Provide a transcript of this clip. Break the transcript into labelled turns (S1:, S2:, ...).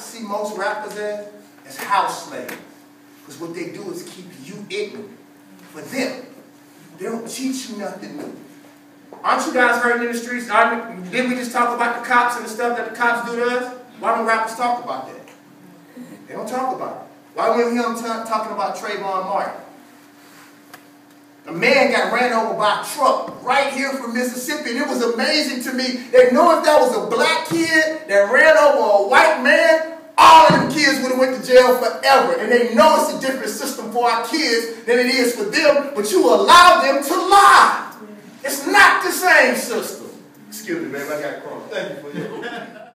S1: see most rappers as? House slaves. Because what they do is keep you ignorant. For them, they don't teach you nothing new. Aren't you guys hurting in the streets? Didn't we just talk about the cops and the stuff that the cops do to us? Why don't rappers talk about that? They don't talk about it. Why wouldn't we hear them talking about Trayvon Martin? A man got ran over by a truck right here from Mississippi, and it was amazing to me. They know if that was a black kid that ran over a white man, went to jail forever. And they know it's a different system for our kids than it is for them, but you allow them to lie. It's not the same system. Excuse me, man, I got crumbs. Thank you for your